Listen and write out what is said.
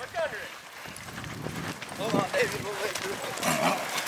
Look under it. Hold on, David. We'll wait.